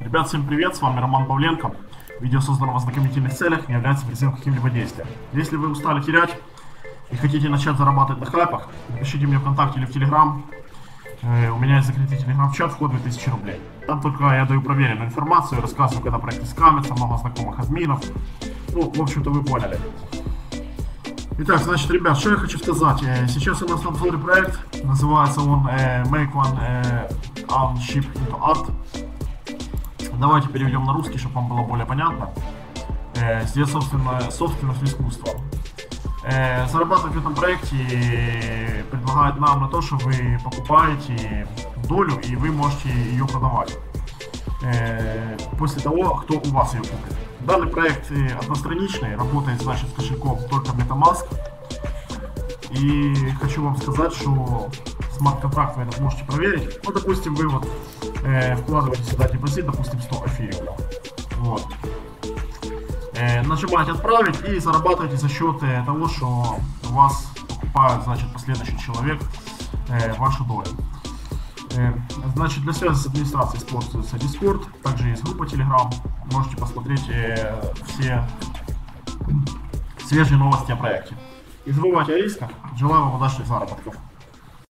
Ребят, всем привет, с вами Роман Павленко. Видео создано в ознакомительных целях, не является призывом к каким-либо действиям. Если вы устали терять и хотите начать зарабатывать на хайпах, напишите мне ВКонтакте или в Телеграм. Э, у меня есть закрытый Телеграм-чат, вход 2000 рублей. Там только я даю проверенную информацию, рассказываю, когда проекты скамятся, много знакомых админов. Ну, в общем-то, вы поняли. Итак, значит, ребят, что я хочу сказать. Э, Сейчас у нас на проект. Называется он э, Make One Unship into Art. Давайте переведем на русский, чтобы вам было более понятно. Э, Здесь, собственно, собственность искусства. Э, Зарабатывать в этом проекте предлагает нам на то, что вы покупаете долю и вы можете ее продавать э, после того, кто у вас ее купит. Данный проект э, одностраничный, работает, значит, с кошельком только MetaMask. И хочу вам сказать, что смарт-контракт вы этот можете проверить. Ну, допустим, вы вот э, вкладываете сюда депозит, допустим, 100 эфириумов. Вот. Э, нажимаете отправить и зарабатываете за счет э, того, что вас покупает, значит, последующий человек э, вашу долю. Э, Значит, для связи с администрацией используется Discord, также есть группа Telegram. Можете посмотреть э, все свежие новости о проекте. Не забывайте о рисках. Желаю вам удачных заработков.